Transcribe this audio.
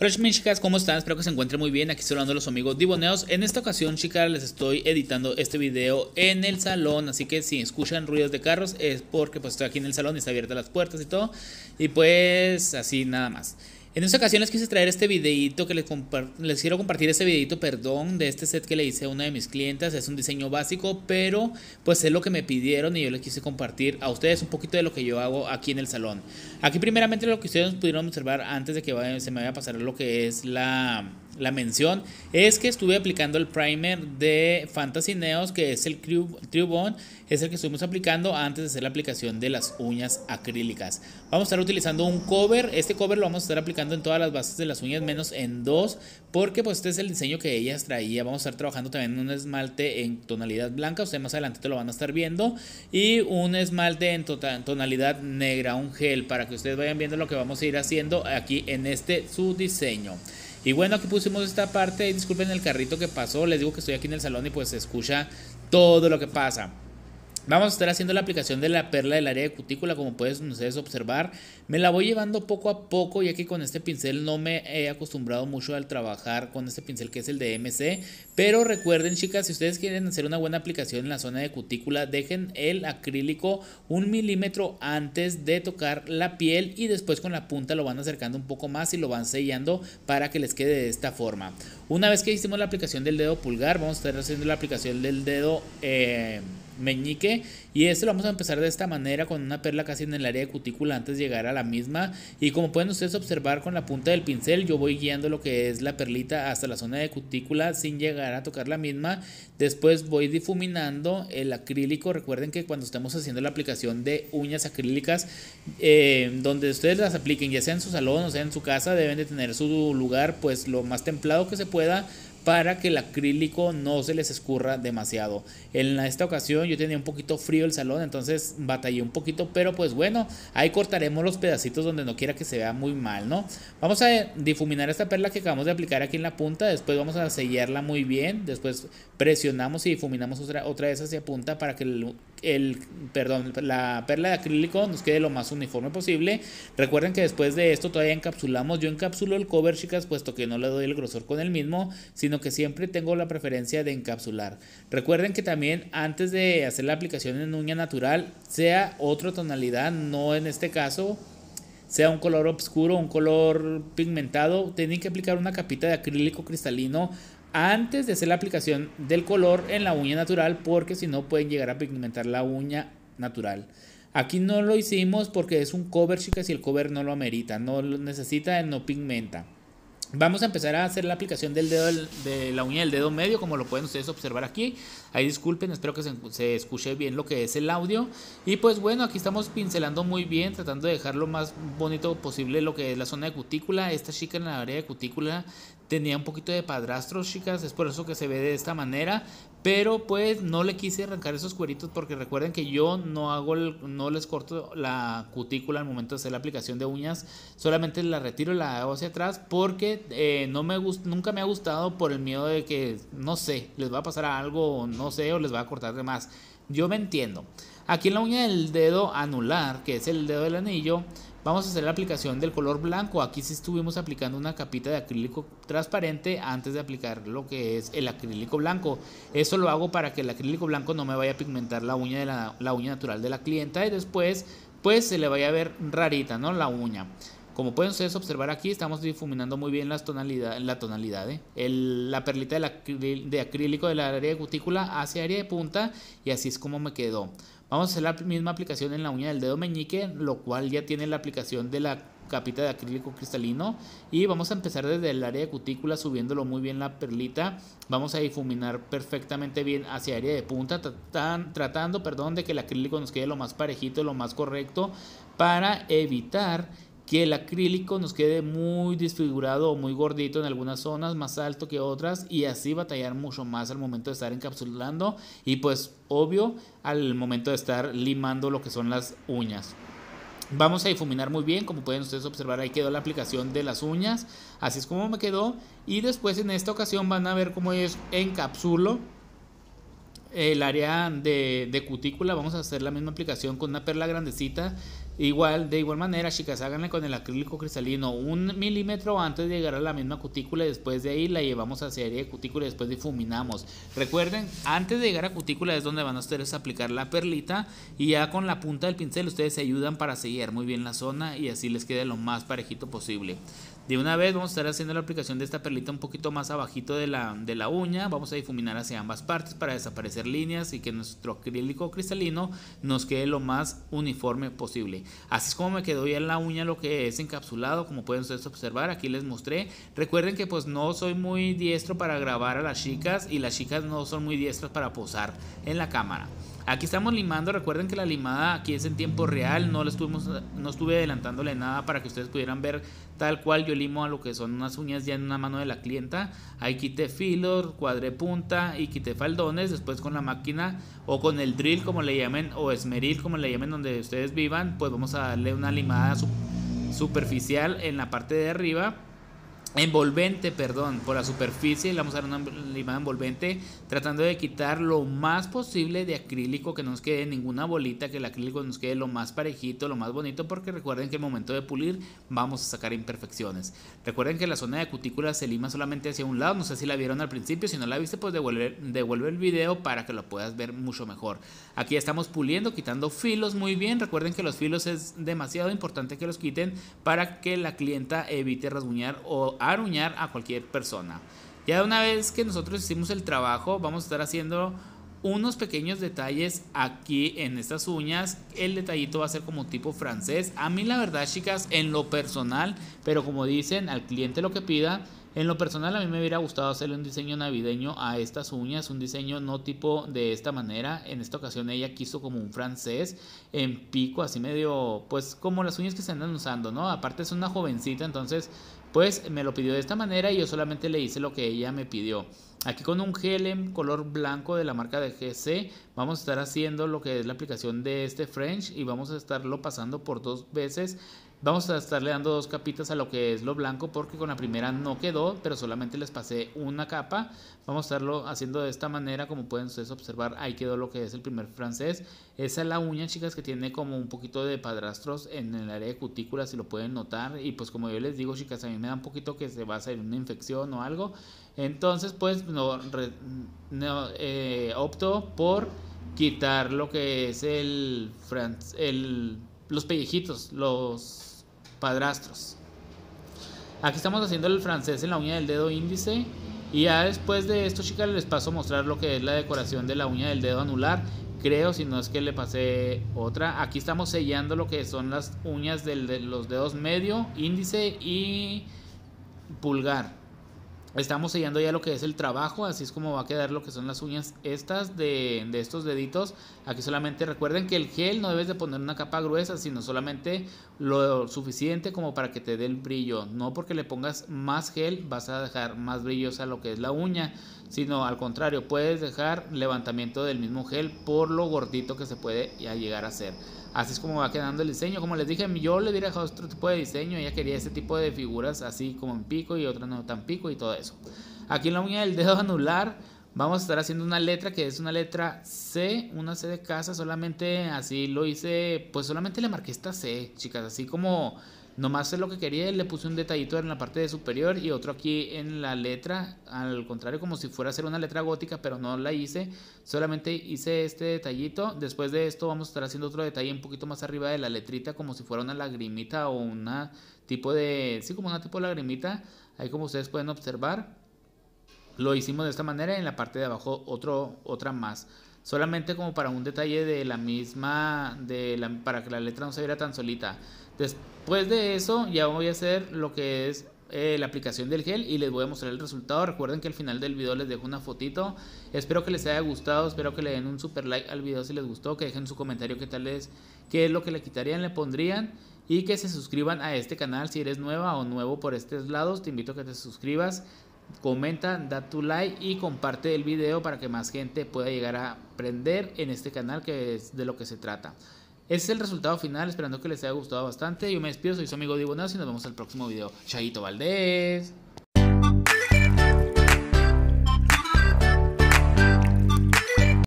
Hola mis chicas, ¿cómo están? Espero que se encuentren muy bien. Aquí estoy hablando de los amigos Diboneos. En esta ocasión, chicas, les estoy editando este video en el salón. Así que si escuchan ruidos de carros es porque pues estoy aquí en el salón y está abierta las puertas y todo. Y pues así nada más. En esta ocasión les quise traer este videito que les, les, quiero compartir este videito, perdón, de este set que le hice a una de mis clientas. Es un diseño básico, pero pues es lo que me pidieron y yo les quise compartir a ustedes un poquito de lo que yo hago aquí en el salón. Aquí primeramente lo que ustedes pudieron observar antes de que se me vaya a pasar lo que es la la mención es que estuve aplicando el primer de Fantasy Neos, que es el True es el que estuvimos aplicando antes de hacer la aplicación de las uñas acrílicas. Vamos a estar utilizando un cover, este cover lo vamos a estar aplicando en todas las bases de las uñas menos en dos, porque pues este es el diseño que ellas traía. Vamos a estar trabajando también un esmalte en tonalidad blanca, ustedes más adelante te lo van a estar viendo, y un esmalte en tonalidad negra, un gel, para que ustedes vayan viendo lo que vamos a ir haciendo aquí en este su diseño. Y bueno, aquí pusimos esta parte. Disculpen el carrito que pasó. Les digo que estoy aquí en el salón y pues se escucha todo lo que pasa. Vamos a estar haciendo la aplicación de la perla del área de cutícula, como pueden ustedes observar. Me la voy llevando poco a poco, ya que con este pincel no me he acostumbrado mucho al trabajar con este pincel que es el de MC. Pero recuerden, chicas, si ustedes quieren hacer una buena aplicación en la zona de cutícula, dejen el acrílico un milímetro antes de tocar la piel y después con la punta lo van acercando un poco más y lo van sellando para que les quede de esta forma. Una vez que hicimos la aplicación del dedo pulgar, vamos a estar haciendo la aplicación del dedo... Eh, meñique. Y esto lo vamos a empezar de esta manera con una perla casi en el área de cutícula antes de llegar a la misma. Y como pueden ustedes observar con la punta del pincel yo voy guiando lo que es la perlita hasta la zona de cutícula sin llegar a tocar la misma. Después voy difuminando el acrílico. Recuerden que cuando estamos haciendo la aplicación de uñas acrílicas eh, donde ustedes las apliquen ya sea en su salón o sea en su casa deben de tener su lugar pues lo más templado que se para que el acrílico no se les escurra demasiado. En esta ocasión yo tenía un poquito frío el salón, entonces batallé un poquito, pero pues bueno, ahí cortaremos los pedacitos donde no quiera que se vea muy mal, ¿no? Vamos a difuminar esta perla que acabamos de aplicar aquí en la punta, después vamos a sellarla muy bien, después presionamos y difuminamos otra, otra vez hacia punta para que el, el, perdón, la perla de acrílico nos quede lo más uniforme posible. Recuerden que después de esto todavía encapsulamos, yo encapsulo el cover chicas, puesto que no le doy el grosor con el mismo, sino que siempre tengo la preferencia de encapsular. Recuerden que también antes de hacer la aplicación en uña natural, sea otra tonalidad, no en este caso, sea un color oscuro, un color pigmentado, tienen que aplicar una capita de acrílico cristalino antes de hacer la aplicación del color en la uña natural porque si no pueden llegar a pigmentar la uña natural. Aquí no lo hicimos porque es un cover, chicas, y el cover no lo amerita, no lo necesita, no pigmenta. Vamos a empezar a hacer la aplicación del dedo de la uña del dedo medio, como lo pueden ustedes observar aquí. Ahí disculpen, espero que se, escuche bien lo que es el audio. Y pues bueno, aquí estamos pincelando muy bien, tratando de dejar lo más bonito posible lo que es la zona de cutícula. Esta chica en la área de cutícula tenía un poquito de padrastros, chicas, es por eso que se ve de esta manera. Pero pues no le quise arrancar esos cueritos porque recuerden que yo no hago no les corto la cutícula al momento de hacer la aplicación de uñas, solamente la retiro y la hago hacia atrás porque eh, no me nunca me ha gustado por el miedo de que no sé, les va a pasar algo, no sé, o les va a cortar de más. Yo me entiendo. Aquí en la uña del dedo anular, que es el dedo del anillo, Vamos a hacer la aplicación del color blanco. Aquí sí estuvimos aplicando una capita de acrílico transparente antes de aplicar lo que es el acrílico blanco. Eso lo hago para que el acrílico blanco no me vaya a pigmentar la uña, de la, uña natural de la clienta y después pues se le vaya a ver rarita, ¿no? La uña. Como pueden ustedes observar aquí, estamos difuminando muy bien las tonalidad, la tonalidad. ¿eh? la perlita de, acrílico de la área de cutícula hacia área de punta y así es como me quedó. Vamos a hacer la misma aplicación en la uña del dedo meñique, lo cual ya tiene la aplicación de la capita de acrílico cristalino. Y vamos a empezar desde el área de cutícula subiéndolo muy bien la perlita. Vamos a difuminar perfectamente bien hacia área de punta tratando perdón de que el acrílico nos quede lo más parejito lo más correcto para evitar que el acrílico nos quede muy desfigurado o muy gordito en algunas zonas, más alto que otras y así batallar mucho más al momento de estar encapsulando y pues obvio al momento de estar limando lo que son las uñas. Vamos a difuminar muy bien, como pueden ustedes observar ahí quedó la aplicación de las uñas, así es como me quedó y después en esta ocasión van a ver cómo es encapsulo el área de, de, cutícula vamos a hacer la misma aplicación con una perla grandecita Igual, de igual manera, chicas, háganle con el acrílico cristalino un milímetro antes de llegar a la misma cutícula y después de ahí la llevamos hacia área de cutícula y después difuminamos. Recuerden, antes de llegar a cutícula es donde van a ustedes aplicar la perlita y ya con la punta del pincel ustedes se ayudan para sellar muy bien la zona y así les quede lo más parejito posible. De una vez vamos a estar haciendo la aplicación de esta perlita un poquito más abajito de la, de la uña. Vamos a difuminar hacia ambas partes para desaparecer líneas y que nuestro acrílico cristalino nos quede lo más uniforme posible. Así es como me quedó ya en la uña lo que es encapsulado, como pueden ustedes observar. Aquí les mostré. Recuerden que pues no soy muy diestro para grabar a las chicas y las chicas no son muy diestras para posar en la cámara. Aquí estamos limando, recuerden que la limada aquí es en tiempo real, no, no estuve adelantándole nada para que ustedes pudieran ver tal cual yo limo a lo que son unas uñas ya en una mano de la clienta. Ahí quité filos, cuadré punta y quité faldones, después con la máquina o con el drill como le llamen o esmeril como le llamen donde ustedes vivan, pues vamos a darle una limada superficial en la parte de arriba envolvente, perdón, por la superficie, le vamos a dar una limada envolvente, tratando de quitar lo más posible de acrílico, que no nos quede ninguna bolita, que el acrílico nos quede lo más parejito, lo más bonito, porque recuerden que el momento de pulir vamos a sacar imperfecciones. Recuerden que la zona de cutícula se lima solamente hacia un lado, no sé si la vieron al principio, si no la viste, pues devuelve, devuelve el video para que lo puedas ver mucho mejor. Aquí estamos puliendo, quitando filos muy bien, recuerden que los filos es demasiado importante que los quiten para que la clienta evite rasguñar o aruñar a cualquier persona. Ya una vez que nosotros hicimos el trabajo, vamos a estar haciendo unos pequeños detalles aquí en estas uñas. El detallito va a ser como tipo francés. A mí la verdad, chicas, en lo personal, pero como dicen, al cliente lo que pida, en lo personal a mí me hubiera gustado hacerle un diseño navideño a estas uñas, un diseño no tipo de esta manera. En esta ocasión ella quiso como un francés en pico, así medio, pues como las uñas que se andan usando, ¿no? Aparte es una jovencita, entonces pues me lo pidió de esta manera y yo solamente le hice lo que ella me pidió. Aquí con un gel en color blanco de la marca de GC vamos a estar haciendo lo que es la aplicación de este French y vamos a estarlo pasando por dos veces Vamos a estarle dando dos capitas a lo que es lo blanco porque con la primera no quedó, pero solamente les pasé una capa. Vamos a estarlo haciendo de esta manera, como pueden ustedes observar, ahí quedó lo que es el primer francés. Esa es la uña, chicas, que tiene como un poquito de padrastros en el área de cutícula, si lo pueden notar. Y pues como yo les digo, chicas, a mí me da un poquito que se va a salir una infección o algo. Entonces, pues no, eh, opto por quitar lo que es el, el los pellejitos, los padrastros. Aquí estamos haciendo el francés en la uña del dedo índice. Y ya después de esto, chicas, les paso a mostrar lo que es la decoración de la uña del dedo anular. Creo, si no es que le pasé otra. Aquí estamos sellando lo que son las uñas de los dedos medio, índice y pulgar. Estamos sellando ya lo que es el trabajo, así es como va a quedar lo que son las uñas estas de, estos deditos. Aquí solamente recuerden que el gel no debes de poner una capa gruesa, sino solamente lo suficiente como para que te dé el brillo. No porque le pongas más gel vas a dejar más brillosa lo que es la uña, sino al contrario, puedes dejar levantamiento del mismo gel por lo gordito que se puede ya llegar a ser. Así es como va quedando el diseño. Como les dije, yo le hubiera dejado otro tipo de diseño. Ella quería este tipo de figuras así como en pico y otra no tan pico y todo eso. Aquí en la uña del dedo anular vamos a estar haciendo una letra que es una letra C, una C de casa. Solamente así lo hice, pues solamente le marqué esta C, chicas. Así como Nomás es lo que quería, le puse un detallito en la parte de superior y otro aquí en la letra, al contrario como si fuera a ser una letra gótica, pero no la hice, solamente hice este detallito. Después de esto vamos a estar haciendo otro detalle un poquito más arriba de la letrita, como si fuera una lagrimita o una tipo de, sí, como una tipo de lagrimita, ahí como ustedes pueden observar. Lo hicimos de esta manera en la parte de abajo otro, otra más solamente como para un detalle de la misma, de la, para que la letra no se viera tan solita. Después de eso ya voy a hacer lo que es eh, la aplicación del gel y les voy a mostrar el resultado. Recuerden que al final del video les dejo una fotito. Espero que les haya gustado, espero que le den un super like al video si les gustó, que dejen su comentario qué tal es, qué es lo que le quitarían, le pondrían y que se suscriban a este canal si eres nueva o nuevo por estos lados. Te invito a que te suscribas comenta, da tu like y comparte el video para que más gente pueda llegar a aprender en este canal que es de lo que se trata. Ese es el resultado final, esperando que les haya gustado bastante. Yo me despido, soy su amigo Divo y nos vemos en el próximo video. Chaito Valdés.